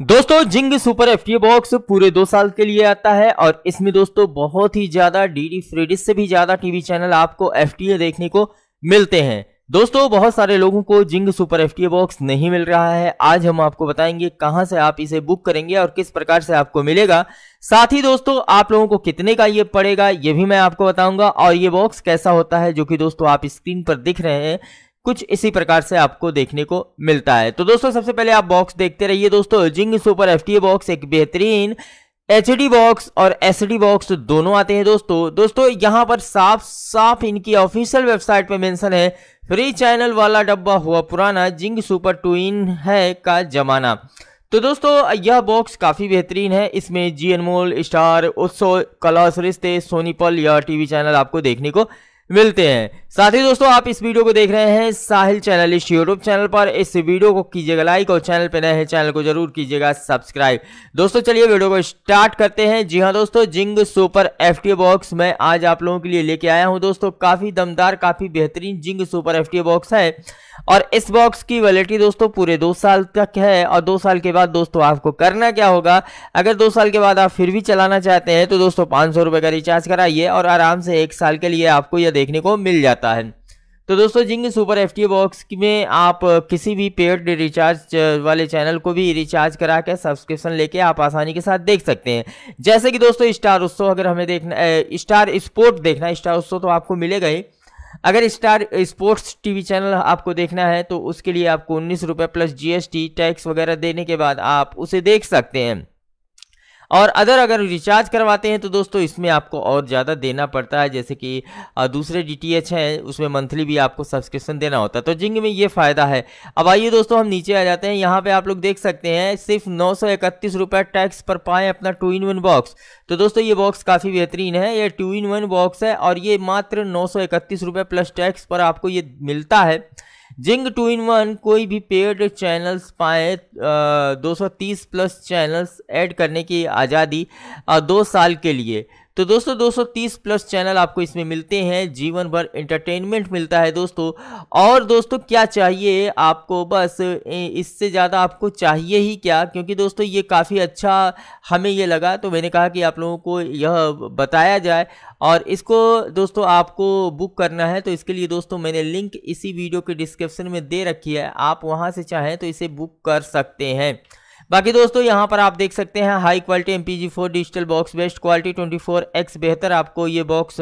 दोस्तों जिंग super F box पूरे दो साल के लिए आता है और इसमें दोस्तों बहुत ही ज़्यादा डीडी फ्रीडिस से भी ज़्यादा टीवी चैनल आपको एफटीए देखने को मिलते हैं। दोस्तों, बहुत सारे लोगों को जिंग सुपर एफ़ बॉक्स नहीं मिल रहा है। आज हम आपको बताएँगे कहाँ से आप इसे बुक करेंगे और किस प्रकार से आपको मिलेगा। साथ ही दोस्तों, आप लोगों को कितने का ये पड़ेगा, ये भी मैं आपको बताऊँगा। और ये बॉक्स कैसा होता है, जो कि दोस्तों आप स्क्रीन पर दिख रहे हैं कुछ इसी प्रकार से आपको देखने को मिलता है। तो दोस्तों, सबसे पहले आप बॉक्स देखते रहिए दोस्तों। जिंग सुपर एफ़ बॉक्स एक बेहतरीन एचडी बॉक्स और एसडी बॉक्स दोनों आते हैं दोस्तों। दोस्तों, यहाँ पर साफ़ साफ़ इनकी ऑफिशियल वेबसाइट पे मेंशन है। फ्री चैनल वाला डब्बा हुआ पुराना जिंग सुपर ट्विन है का जमाना। तो दोस्तों, यह बॉक्स काफ़ी बेहतरीन है। इसमें जी अनमोल स्टार उत्सव कलास रिश्ते सोनीपल या टीवी चैनल आपको देखने को मिलते हैं। साथ ही दोस्तों, आप इस वीडियो को देख रहे हैं साहिल चैनल, इस यूट्यूब चैनल पर। इस वीडियो को कीजिएगा लाइक और चैनल पर नए हैं, चैनल को ज़रूर कीजिएगा सब्सक्राइब दोस्तों, चलिए वीडियो को स्टार्ट करते हैं। जी हाँ दोस्तों जिंग सुपर एफ़ बॉक्स में आज आप लोगों के लिए लेके आया हूँ। दोस्तों, काफ़ी दमदार, काफ़ी बेहतरीन जिंग सुपर एफ़ बॉक्स है। और इस बॉक्स की वैलिडिटी दोस्तों, पूरे दो साल तक है। और दो साल के बाद दोस्तों, आपको करना क्या होगा? अगर दो साल के बाद आप फिर भी चलाना चाहते हैं तो दोस्तों, पाँच सौ का रिचार्ज कराइए और आराम से एक साल के लिए आपको यह देखने को मिल जाता है। तो दोस्तों जिंग सुपर एफटी बॉक्स में आप किसी भी पेड रिचार्ज वाले चैनल को भी रिचार्ज करा के सब्सक्रिप्शन लेके आप आसानी के साथ देख सकते हैं। जैसे कि दोस्तों, स्टार उत्सव अगर हमें देखना स्टार स्पोर्ट देखना स्टार उत्सव तो आपको मिलेगा ही। अगर स्टार स्पोर्ट्स टीवी चैनल आपको देखना है तो उसके लिए आपको उन्नीस रुपये प्लस जीएसटी टैक्स वगैरह देने के बाद आप उसे देख सकते हैं। और अदर अगर रिचार्ज करवाते हैं तो दोस्तों इसमें आपको और ज़्यादा देना पड़ता है, जैसे कि दूसरे डी टी एच हैं, उसमें मंथली भी आपको सब्सक्रिप्शन देना होता है। तो जिंग में ये फ़ायदा है। अब आइए दोस्तों हम नीचे आ जाते हैं। यहाँ पे आप लोग देख सकते हैं, सिर्फ़ नौ रुपये टैक्स पर पाएँ अपना टू इन वन बॉक्स तो दोस्तों ये बॉक्स काफ़ी बेहतरीन है, ये टू इन वन बॉक्स है और ये मात्र नौ रुपये प्लस टैक्स पर आपको ये मिलता है। जिंग टू इन वन कोई भी पेड चैनल्स पाए दो सौ तीस प्लस चैनल्स ऐड करने की आज़ादी दो साल के लिए। तो दोस्तों 230 प्लस चैनल आपको इसमें मिलते हैं। जीवन भर एंटरटेनमेंट मिलता है दोस्तों। और दोस्तों, क्या चाहिए आपको? बस इससे ज़्यादा आपको चाहिए ही क्या? क्योंकि दोस्तों, ये काफ़ी अच्छा हमें ये लगा। तो मैंने कहा कि आप लोगों को यह बताया जाए। और इसको दोस्तों, आपको बुक करना है। तो इसके लिए दोस्तों, मैंने लिंक इसी वीडियो के डिस्क्रिप्शन में दे रखी है। आप वहाँ से चाहें तो इसे बुक कर सकते हैं। बाकी दोस्तों, यहाँ पर आप देख सकते हैं high quality M P digital box best quality twenty four X बेहतर आपको ये बॉक्स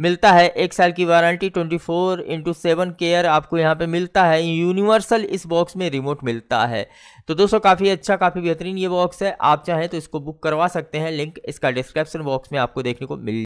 मिलता है। एक साल की warranty twenty four into seven care आपको यहाँ पे मिलता है। यूनिवर्सल इस बॉक्स में रिमोट मिलता है। तो दोस्तों, काफ़ी अच्छा काफ़ी बेहतरीन ये बॉक्स है। आप चाहें तो इसको बुक करवा सकते हैं। लिंक इसका डिस्क्रिप्शन बॉक्स में आपको देखने को मिल